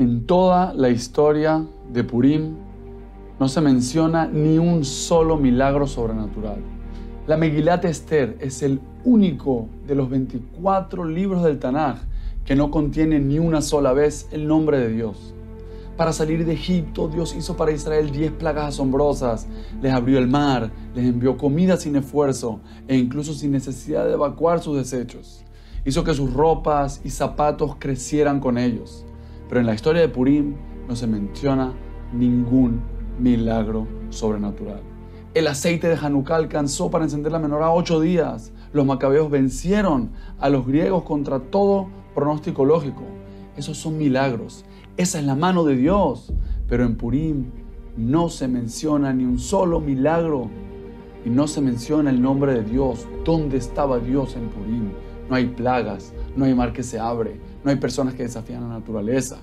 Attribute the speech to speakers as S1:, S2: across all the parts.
S1: En toda la historia de Purim no se menciona ni un solo milagro sobrenatural. La Megilat Esther es el único de los 24 libros del Tanaj que no contiene ni una sola vez el nombre de Dios. Para salir de Egipto, Dios hizo para Israel diez plagas asombrosas. Les abrió el mar, les envió comida sin esfuerzo e incluso sin necesidad de evacuar sus desechos. Hizo que sus ropas y zapatos crecieran con ellos. Pero en la historia de Purim no se menciona ningún milagro sobrenatural. El aceite de Hanukkah alcanzó para encender la menorá ocho días. Los macabeos vencieron a los griegos contra todo pronóstico lógico. Esos son milagros. Esa es la mano de Dios. Pero en Purim no se menciona ni un solo milagro. Y no se menciona el nombre de Dios. ¿Dónde estaba Dios en Purim? No hay plagas, no hay mar que se abre, no hay personas que desafían la naturaleza.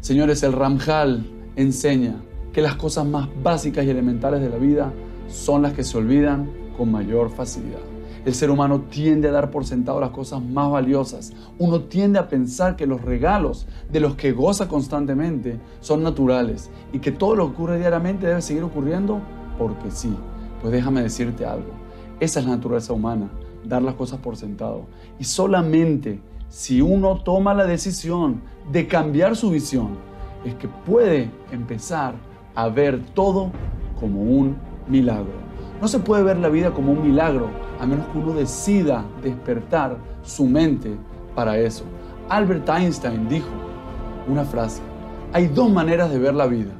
S1: Señores, el Ramjal enseña que las cosas más básicas y elementales de la vida son las que se olvidan con mayor facilidad. El ser humano tiende a dar por sentado las cosas más valiosas. Uno tiende a pensar que los regalos de los que goza constantemente son naturales y que todo lo que ocurre diariamente debe seguir ocurriendo porque sí. Pues déjame decirte algo. Esa es la naturaleza humana, dar las cosas por sentado. Y solamente si uno toma la decisión de cambiar su visión, es que puede empezar a ver todo como un milagro. No se puede ver la vida como un milagro a menos que uno decida despertar su mente para eso. Albert Einstein dijo una frase, hay dos maneras de ver la vida,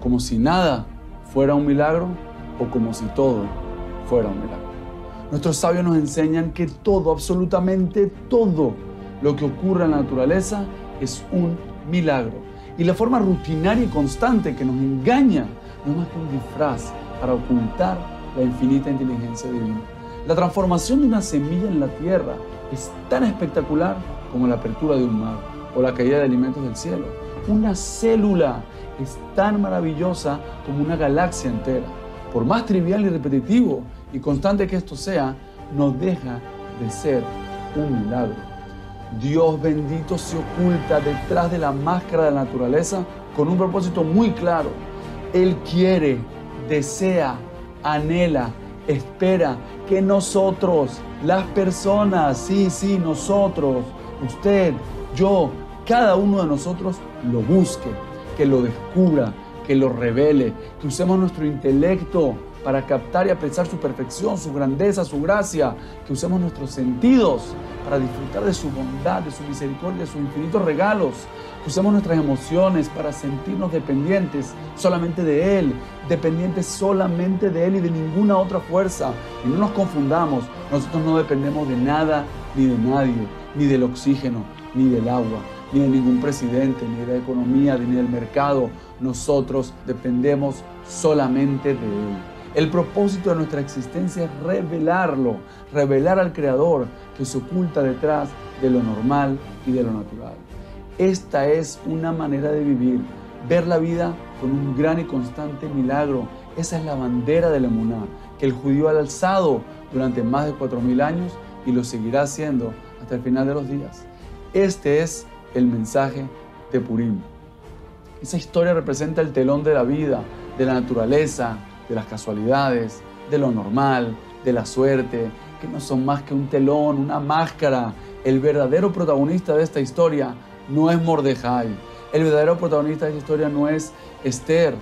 S1: como si nada fuera un milagro o como si todo fuera un milagro. Nuestros sabios nos enseñan que todo, absolutamente todo lo que ocurre en la naturaleza es un milagro y la forma rutinaria y constante que nos engaña no es más que un disfraz para ocultar la infinita inteligencia divina. La transformación de una semilla en la tierra es tan espectacular como la apertura de un mar o la caída de alimentos del cielo. Una célula es tan maravillosa como una galaxia entera. Por más trivial y repetitivo y constante que esto sea, no deja de ser un milagro. Dios bendito se oculta detrás de la máscara de la naturaleza con un propósito muy claro. Él quiere, desea, anhela, espera que nosotros, las personas, sí, sí, nosotros, usted, yo, cada uno de nosotros lo busque, que lo descubra, que lo revele, que usemos nuestro intelecto para captar y apreciar su perfección, su grandeza, su gracia, que usemos nuestros sentidos para disfrutar de su bondad, de su misericordia, de sus infinitos regalos, que usemos nuestras emociones para sentirnos dependientes solamente de Él, dependientes solamente de Él y de ninguna otra fuerza. Y no nos confundamos, nosotros no dependemos de nada ni de nadie, ni del oxígeno, ni del agua, ni de ningún presidente, ni de la economía, ni del mercado. Nosotros dependemos solamente de Él. El propósito de nuestra existencia es revelarlo, revelar al Creador que se oculta detrás de lo normal y de lo natural. Esta es una manera de vivir, ver la vida con un gran y constante milagro. Esa es la bandera de la emuná que el judío ha alzado durante más de 4.000 años y lo seguirá haciendo hasta el final de los días. Este es el mensaje de Purim. Esa historia representa el telón de la vida, de la naturaleza, de las casualidades, de lo normal, de la suerte, que no son más que un telón, una máscara. El verdadero protagonista de esta historia no es Mordejai. El verdadero protagonista de esta historia no es Esther,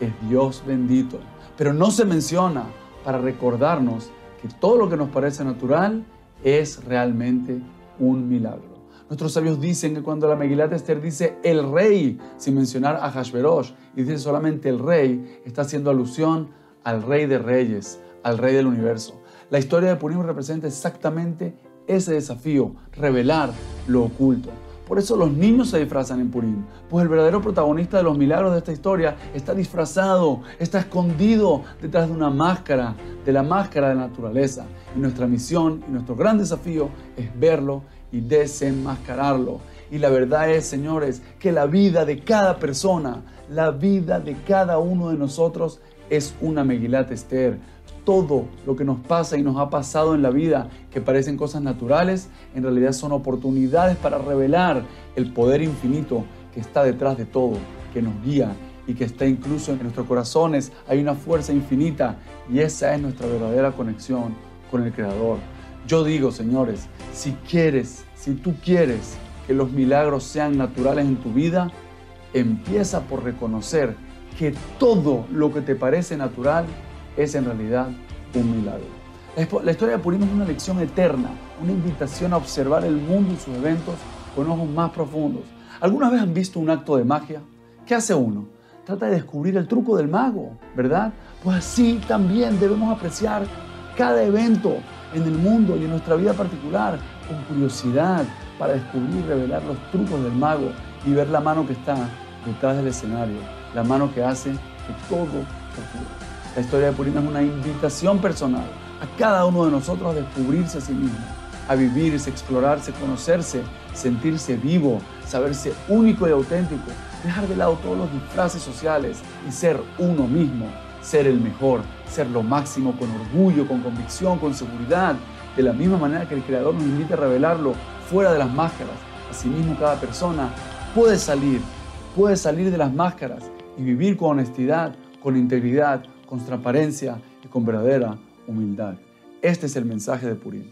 S1: es Dios bendito. Pero no se menciona para recordarnos que todo lo que nos parece natural es realmente un milagro. Nuestros sabios dicen que cuando la Megilat Esther dice el rey, sin mencionar a Hashverosh, y dice solamente el rey, está haciendo alusión al rey de reyes, al rey del universo. La historia de Purim representa exactamente ese desafío, revelar lo oculto. Por eso los niños se disfrazan en Purim, pues el verdadero protagonista de los milagros de esta historia está disfrazado, está escondido detrás de una máscara, de la máscara de la naturaleza. Y nuestra misión y nuestro gran desafío es verlo y desenmascararlo. Y la verdad es, señores, que la vida de cada persona, la vida de cada uno de nosotros es una Megilat Esther. Todo lo que nos pasa y nos ha pasado en la vida, que parecen cosas naturales, en realidad son oportunidades para revelar el poder infinito que está detrás de todo, que nos guía y que está incluso en nuestros corazones. Hay una fuerza infinita y esa es nuestra verdadera conexión con el Creador. Yo digo, señores, si quieres, si tú quieres que los milagros sean naturales en tu vida, empieza por reconocer que todo lo que te parece natural es en realidad un milagro. La historia de Purim es una lección eterna, una invitación a observar el mundo y sus eventos con ojos más profundos. ¿Alguna vez han visto un acto de magia? ¿Qué hace uno? Trata de descubrir el truco del mago, ¿verdad? Pues así también debemos apreciar cada evento en el mundo y en nuestra vida particular con curiosidad para descubrir y revelar los trucos del mago y ver la mano que está detrás del escenario, la mano que hace que todo ocurra. La historia de Purim es una invitación personal a cada uno de nosotros a descubrirse a sí mismo, a vivirse, explorarse, conocerse, sentirse vivo, saberse único y auténtico, dejar de lado todos los disfraces sociales y ser uno mismo, ser el mejor, ser lo máximo con orgullo, con convicción, con seguridad, de la misma manera que el Creador nos invita a revelarlo fuera de las máscaras. Asimismo, cada persona puede salir, puede salir de las máscaras y vivir con honestidad, con integridad, con transparencia y con verdadera humildad. Este es el mensaje de Purim.